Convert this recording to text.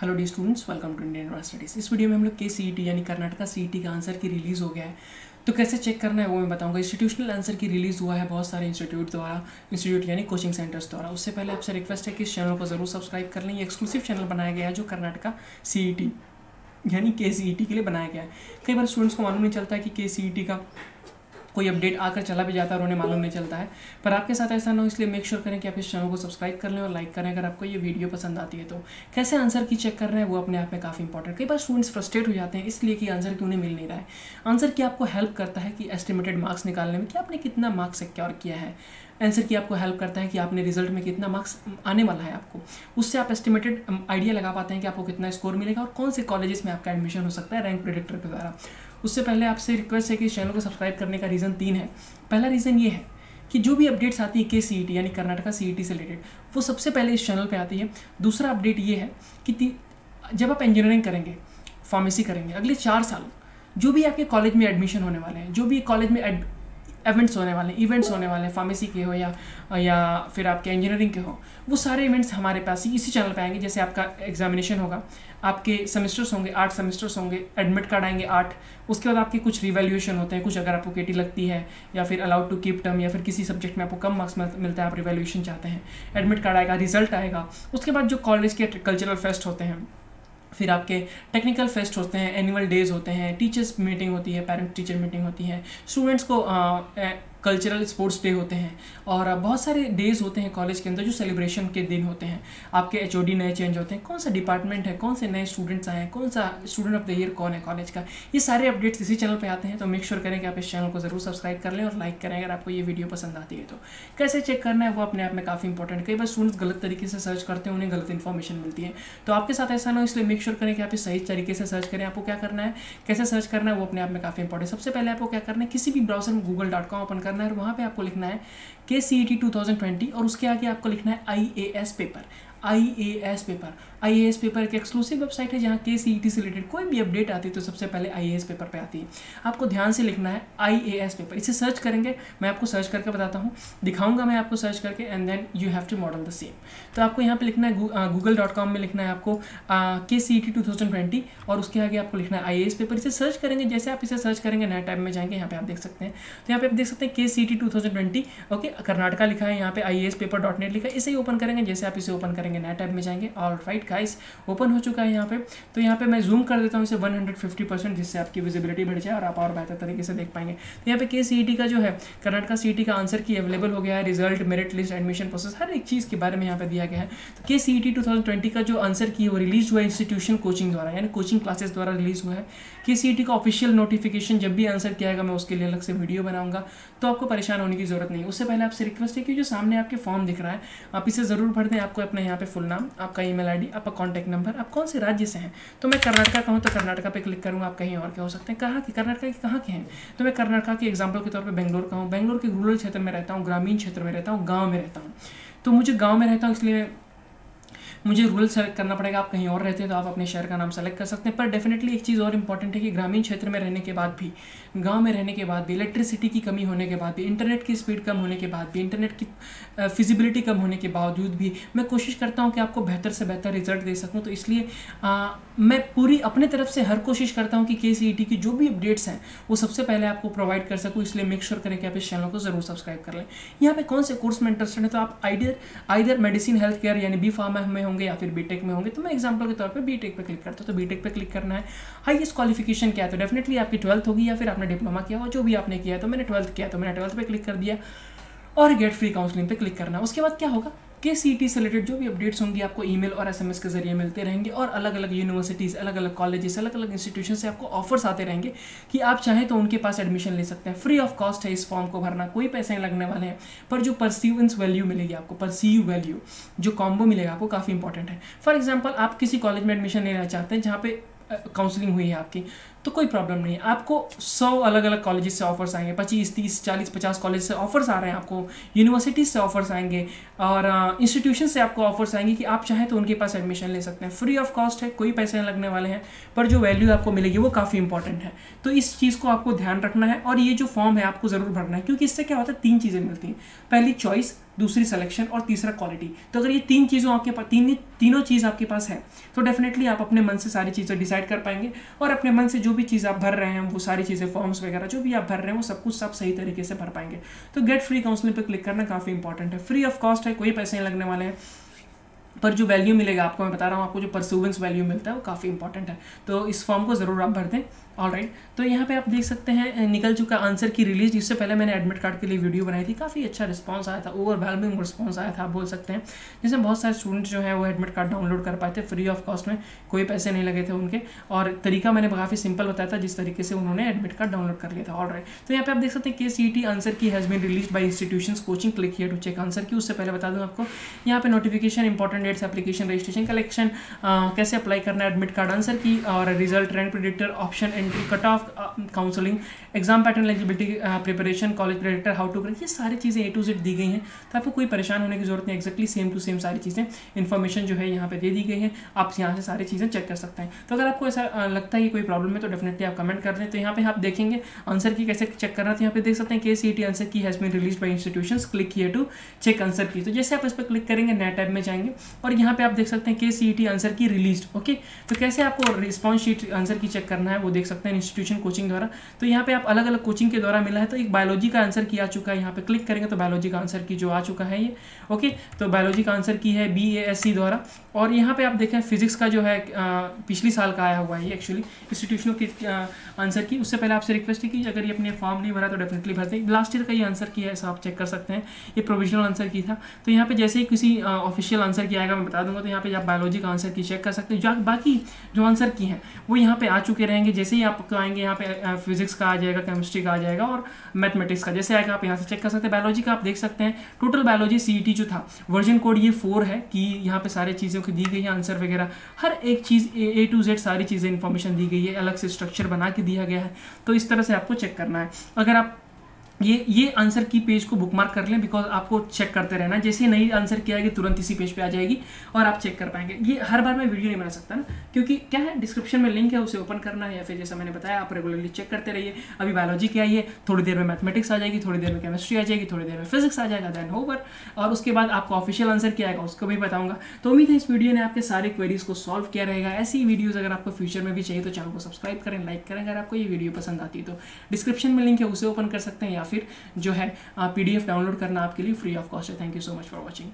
Hello the students welcome to Indian university studies इस वीडियो में हम लोग के सी टी यानी कर्नाटका सी का आंसर की रिलीज़ हो गया है। तो कैसे चेक करना है वो मैं बताऊँगा। इंस्टीट्यूशनल आंसर की रिलीज़ हुआ है बहुत सारे इंस्टीट्यूट द्वारा इंस्टीट्यूट यानी कोचिंग सेंटर्स द्वारा। उससे पहले आपसे रिक्वेस्ट है कि इस चैनल को ज़रूर सब्सक्राइब कर लें। ये एक्सक्लूसिव चैनल बनाया गया है जो कर्नाटका सी यानी के के लिए बनाया गया है। कई बार स्टूडेंट्स को मालूम नहीं चलता है कि के का कोई अपडेट आकर चला भी जाता है और उन्हें मालूम नहीं चलता है। पर आपके साथ ऐसा ना हो, इसलिए मेक श्योर करें कि आप इस चैनल को सब्सक्राइब कर लें और लाइक करें अगर आपको ये वीडियो पसंद आती है तो। कैसे आंसर की चेक कर रहे हैं, वो अपने आप में काफ़ी इंपॉर्टेंट कई बार स्टूडेंट्स फ्रस्ट्रेट हो जाते हैं इसलिए कि आंसर क्यों नहीं मिल नहीं रहा है। आंसर की आपको हेल्प करता है कि एस्टिमेटेड मार्क्स निकालने में कि आपने कितना मार्क्स सिक्योर किया है। आंसर की आपको हेल्प करता है कि आपने रिज़ल्ट में कितना मार्क्स आने वाला है आपको। उससे आप एस्टिमेटेड आइडिया लगा पाते हैं कि आपको कितना स्कोर मिलेगा और कौन से कॉलेजेस में आपका एडमिशन हो सकता है रैंक प्रोडिक्टर के द्वारा। उससे पहले आपसे रिक्वेस्ट है कि इस चैनल को सब्सक्राइब करने का रीज़न तीन है। पहला रीज़न ये है कि जो भी अपडेट्स आती है के सी टी यानी कर्नाटका सी टी से रिलेटेड वो सबसे पहले इस चैनल पर आती है। दूसरा अपडेट ये है कि जब आप इंजीनियरिंग करेंगे फार्मेसी करेंगे, अगले चार साल जो भी आपके कॉलेज में एडमिशन होने वाले हैं, जो भी कॉलेज में इवेंट्स होने वाले इवेंट्स होने वाले फार्मेसी के हो या या फिर आपके इंजीनियरिंग के हो, वो सारे इवेंट्स हमारे पास ही इसी चैनल पे आएँगे, जैसे आपका एग्जामिनेशन होगा, आपके सेमेस्टर्स होंगे, आठ सेमेस्टर्स होंगे एडमिट कार्ड आएँगे आठ, उसके बाद आपके कुछ रिवेल्यूशन होते हैं, कुछ अगर आपको केटी लगती है, या फिर अलाउड टू कीप टर्म या फिर किसी सब्जेक्ट में आपको कम मार्क्स मिलता है, आप रिवेल्यूशन चाहते हैं एडमिट कार्ड आएगा रिज़ल्ट आएगा, उसके बाद जो कॉलेज के कल्चरल फेस्ट होते हैं फिर आपके टेक्निकल फेस्ट होते हैं एनुअल डेज़ होते हैं टीचर्स मीटिंग होती है पेरेंट्स टीचर मीटिंग होती है स्टूडेंट्स को कल्चरल स्पोर्ट्स डे होते हैं और बहुत सारे डेज़ होते हैं कॉलेज के अंदर जो सेलिब्रेशन के दिन होते हैं। आपके एचओडी नए चेंज होते हैं। कौन सा डिपार्टमेंट है? कौन से नए स्टूडेंट्स आए हैं? कौन सा स्टूडेंट ऑफ़ द ईयर कौन है कॉलेज का? ये सारे अपडेट्स इसी चैनल पर आते हैं तो मेक श्योर करें कि आप इस चैनल को ज़रूर सब्सक्राइब कर लें और लाइक करें अगर आपको ये वीडियो पसंद आती है तो। कैसे चेक करना है? वो अपने आप में काफ़ी इंपॉर्टेंट कई बार स्टूडेंट्स गलत तरीके से सर्च करते हैं, उन्हें गलत इन्फॉर्मेशन मिलती है। तो आपके साथ ऐसा ना हो, इसलिए मेक श्योर करें कि आप इस सही तरीके से सर्च करें। आपको क्या करना है? कैसे सर्च करना है? वो अपने आप में काफ़ी इंपॉर्टेंट सबसे पहले आपको क्या करना है? किसी भी ब्राउज़र में गूगल डॉट कॉम ओपन करना है और वहाँ पे आपको लिखना है K C E T two thousand twenty और उसके आगे आपको लिखना है I A S paper I A S paper I A S paper एक एक्सक्लूसिव वेबसाइट है जहाँ के सी ई टी से रिलेटेड कोई भी अपडेट आती है तो सबसे पहले आई ए एस पेपर पे आती है। आपको ध्यान से लिखना है आई ए एस पेपर इसे सर्च करेंगे, मैं आपको सर्च करके बताता हूँ। दिखाऊँगा मैं आपको सर्च करके and then you have to model the same तो आपको यहाँ पे लिखना है गूगल डॉट कॉम में लिखना है आपको के सी टी थाउज़ेंड ट्वेंटी और उसके आगे आपको लिखना है आई ए एस पेपर इसे सर्च करेंगे, जैसे आप इसे सर्च करेंगे, नए टाइम में जाएँगे, यहाँ पे आप देख सकते हैं। तो यहाँ पे आप देख सकते हैं K C T two thousand twenty okay Karnataka लिखा है, यहाँ पे I A S paper dot net लिखा है। इसे ही ओपन करेंगे, जैसे आप इसे ओपन करेंगे। नए टाइम में जाएँगे। ऑल राइट गाइस ओपन हो चुका है यहाँ पे। तो यहाँ पे मैं जूम कर देता हूँ इसे 150 परसेंट जिससे आपकी विजिबिलिटी बढ़ जाए और आप और बेहतर तरीके से देख पाएँगे। तो यहाँ पे के सी का जो है, कर्नाटका सी का आंसर की अवेलेबल हो गया है। Result merit list admission process हर एक चीज़ के बारे में यहाँ पे दिया गया है। तो के सी ई का जो आंसर की वो रिलीज़ हुआ इंस्टीट्यूशन कोचिंग द्वारा, यानी कोचिंग क्लासेस द्वारा रिलीज़ हुआ है। के सी का ऑफिशियल नोटिफिकेशन जब भी आंसर किया जाएगा, मैं उसके लिए अलग से वीडियो बनाऊँगा। तो आपको परेशान होने की ज़रूरत नहीं उससे पहले आपसे रिक्वेस्ट है कि जो सामने आपके फॉर्म दिख रहा है, आप इसे ज़रूर भर दें। आपको अपने यहाँ पे फुल नाम आपका ईमेल आईडी आपका कॉन्टैक्ट नंबर आप कौन से राज्य से हैं? तो मैं कर्नाटका का हूँ तो कर्नाटका पे क्लिक करूँगा, आप कहीं और के हो सकते हैं। कहाँ के, कर्नाटका के कहाँ के हैं? तो मैं कर्नाटका के एग्ज़ाम्पल के तौर पर बेंगलोर का हूँ। बेंगलोर के रूरल क्षेत्र में रहता हूँ, ग्रामीण क्षेत्र में रहता हूँ, गाँव में रहता हूँ। तो मुझे गाँव में रहता हूँ इसलिए मुझे रूरल सेलेक्ट करना पड़ेगा, आप कहीं और रहते हैं तो आप अपने शहर का नाम सेलेक्ट कर सकते हैं, पर डेफिनेटली एक चीज़ और इंपॉर्टेंट है कि ग्रामीण क्षेत्र में रहने के बाद भी, गाँव में रहने के बाद भी इलेक्ट्रिसिटी की कमी होने के बाद भी इंटरनेट की स्पीड कम होने के बाद भी इंटरनेट की फिजिबिलिटी कम होने के बावजूद भी, मैं कोशिश करता हूँ कि आपको बेहतर से बेहतर रिज़ल्ट दे सकूँ तो इसलिए मैं पूरी अपने तरफ़ से हर कोशिश करता हूँ कि के सी की जो भी अपडेट्स हैं, वो सबसे पहले आपको प्रोवाइड कर सकूँ, इसलिए मेक श्योर करें कि आप इस चैनल को ज़रूर सब्सक्राइब कर लें। यहाँ पे कौन से कोर्स में इंटरेस्टेड है तो आप either either medicine health care यानी बी फार्मा में होंगे या फिर बीटेक में होंगे तो मैं एग्ज़ाम्पल के तौर पर बी टेक पर क्लिक करता हूँ। तो बी टेक पर क्लिक करना है। हाईएस्ट क्वालिफिकेशन क्या है? तो डेफिनेटली आपकी ट्वेल्थ होगी या फिर आपने डिप्लोमा किया हो जो भी आपने किया तो मैंने ट्वेल्थ किया तो मैंने ट्वेल्थ पर क्लिक कर दिया। और गेट फ्री काउंसलिंग पे क्लिक करना। उसके बाद क्या होगा? के सी टी से रिलेटेड जो भी अपडेट्स होंगी आपको ईमेल और एसएमएस के ज़रिए मिलते रहेंगे और अलग अलग यूनिवर्सिटीज़ अलग अलग कॉलेजेस अलग अलग इंस्टीट्यूशन से आपको ऑफर्स आते रहेंगे कि आप चाहें तो उनके पास एडमिशन ले सकते हैं। फ्री ऑफ़ कॉस्ट है इस फॉर्म को भरना, कोई पैसे नहीं लगने वाले हैं, पर जो परसीवेंस वैल्यू मिलेगी आपको परसीव वैल्यू जो कॉम्बो मिलेगा आपको काफ़ी इंपॉर्टेंट है। फॉर एग्ज़ाम्पल आप किसी कॉलेज में एडमिशन लेना चाहते हैं जहाँ पे काउंसलिंग हुई है आपकी तो कोई प्रॉब्लम नहीं है। आपको सौ अलग अलग कॉलेज से ऑफर्स आएँगे, पच्चीस, तीस, चालीस, पचास कॉलेज से ऑफर्स आ रहे हैं आपको यूनिवर्सिटीज से ऑफर्स आएँगे, और इंस्टीट्यूशन से आपको ऑफर्स आएँगे कि आप चाहें तो उनके पास एडमिशन ले सकते हैं। फ्री ऑफ़ कॉस्ट है, कोई पैसे नहीं लगने वाले हैं, पर जो वैल्यू आपको मिलेगी वो काफ़ी इंपॉर्टेंट है। तो इस चीज़ को आपको ध्यान रखना है, और ये जो फॉर्म है आपको ज़रूर भरना है, क्योंकि इससे क्या होता है, तीन चीज़ें मिलती हैं। पहली चॉइस दूसरी सिलेक्शन और तीसरा क्वालिटी तो अगर ये तीन चीज़ों आपके पास तीन, तीनों चीज़ आपके पास है तो डेफिनेटली आप अपने मन से सारी चीज़ें डिसाइड कर पाएँगे, और अपने मन से जो भी चीज़ आप भर रहे हैं, वो सारी चीज़ें फॉर्म्स वगैरह, जो भी आप भर रहे हैं, वो सब कुछ सब सही तरीके से भर पाएँगे। तो गेट फ्री काउंसलिंग पर क्लिक करना काफ़ी इंपॉर्टेंट है। फ्री ऑफ़ कॉस्ट है, कोई पैसे नहीं लगने वाले हैं। पर जो वैल्यू मिलेगा आपको, मैं बता रहा हूँ, आपको जो परसुवेंस वैल्यू मिलता है वो काफ़ी इंपॉर्टेंट है। तो इस फॉर्म को ज़रूर आप भर दें। ऑल राइट तो यहाँ पे आप देख सकते हैं निकल चुका आंसर की रिलीज़ जिससे पहले मैंने एडमिट कार्ड के लिए वीडियो बनाई थी। काफ़ी अच्छा रिस्पॉन्स आया था ओवरवेलमिंग रिस्पॉन्स आया था, आप बोल सकते हैं। जिसमें बहुत सारे स्टूडेंट जो है वो एडमिट कार्ड डाउनलोड कर पाए थे फ्री ऑफ़ कॉस्ट में, कोई पैसे नहीं लगे थे उनके। और तरीका मैंने काफ़ी सिंपल बताया था, जिस तरीके से उन्होंने एडमिट कार्ड डाउनलोड कर लिया था। ऑल राइट तो यहाँ पे आप देख सकते हैं K C T answer key has been released by institution coaching click किया टू चेक आंसर की। उससे पहले बता दूँ आपको, यहाँ पे notification important dates application registration collection कैसे अप्लाई करना है एडमिट कार्ड आंसर की और result rank predictor option entry cut off counselling exam pattern eligibility preparation college predictor how to ये सारी चीज़ें ए टू जेड दी गई हैं। तो आपको कोई परेशान होने की ज़रूरत नहीं एक्जैक्टली सेम टू सेम सारी चीज़ें इन्फॉर्मेशन जो है यहाँ पर दे दी गई है। आप यहाँ से सारी चीज़ें चेक कर सकते हैं। तो अगर आपको ऐसा लगता है कि कोई प्रॉब्लम है तो डेफिनेटली आप कमेंट कर दें। तो यहाँ पे आप देखेंगे आंसर की कैसे चेक करना तो यहाँ पे देख सकते हैं K C T answer key has been released by institution click किए टू चेक आंसर की। तो जैसे आप इस पर क्लिक करेंगे नए टैब में जाएँगे और यहाँ पे आप देख सकते हैं K C T answer key release okay तो कैसे आपको response sheet answer key check करना है, वो देख सकते हैं इंस्टीट्यूशन कोचिंग द्वारा। तो यहाँ पे आप अलग अलग कोचिंग के द्वारा मिला है तो एक बायोलॉजी का आंसर की आ चुका है। यहाँ पे क्लिक करेंगे तो बायोलॉजी का आंसर की जो आ चुका है ये ओके तो बायोलॉजी का आंसर की है बी ए एस सी द्वारा। और यहाँ पे आप देखें फिजिक्स का जो है पिछले साल का आया हुआ है ये एक्चुअली इंस्टीट्यूशनल की आंसर की। उससे पहले आपसे रिक्वेस्ट है कि अगर ये अपने फॉर्म नहीं भरा तो डेफिनेटली भरते लास्ट ईयर का ये आंसर की है, ऐसा आप चेक कर सकते हैं। ये प्रोविजनल आंसर की था। तो यहाँ पे जैसे ही किसी ऑफिशियल आंसर की आएगा, मैं बता दूँगा तो यहाँ पे आप बायोलॉजी का आंसर की चेक कर सकते हैं। बाकी जो आंसर की हैं, वो यहाँ पे आ चुके रहेंगे। जैसे ही आपको आएँगे, यहाँ पे फिजिक्स का आ जाएगा केमिस्ट्री का आ जाएगा और मैथमेटिक्स का। जैसे आएगा, आप यहाँ से चेक कर सकते हैं। बायोलॉजी का आप देख सकते हैं। टोटल बायोलॉजी सी जो था वर्जन कोड ये फोर है कि यहाँ पे सारी चीज़ों की दी गई है आंसर वगैरह। हर एक चीज़, ए टू जेड सारी चीज़ें इन्फॉर्मेशन दी गई है, अलग से स्ट्रक्चर बना के दिया गया है। तो इस तरह से आपको चेक करना है। अगर आप ये ये आंसर की पेज को बुकमार्क कर लें बिकॉज़ आपको चेक करते रहना जैसे नई आंसर की आएगी, तुरंत इसी पेज पे आ जाएगी और आप चेक कर पाएँगे। ये हर बार मैं वीडियो नहीं बना सकता ना। क्योंकि क्या है डिस्क्रिप्शन में लिंक है, उसे ओपन करना है या फिर जैसा मैंने बताया, आप रेगुलरली चेक करते रहिए। अभी बायोलॉजी की आई है, थोड़ी देर में मैथमेटिक्स आ जाएगी, थोड़ी देर में केमिस्ट्री आ जाएगी, थोड़ी देर में फिजिक्स आ जाएगा देन ओवर और उसके बाद आपको ऑफिशियल आंसर क्या आएगा, उसको भी बताऊँगा। तो उम्मीद है इस वीडियो ने आपके सारे क्वेरीज को सॉल्व किया रहेगा। ऐसी वीडियोज़ अगर आपको फ्यूचर में भी चाहिए तो चैनल को सब्सक्राइब करें लाइक करें, अगर आपको ये वीडियो पसंद आती है तो। डिस्क्रिप्शन में लिंक है, उसे ओपन कर सकते हैं या फिर जो है पीडीएफ डाउनलोड करना आपके लिए फ्री ऑफ़ कॉस्ट है। Thank you so much for watching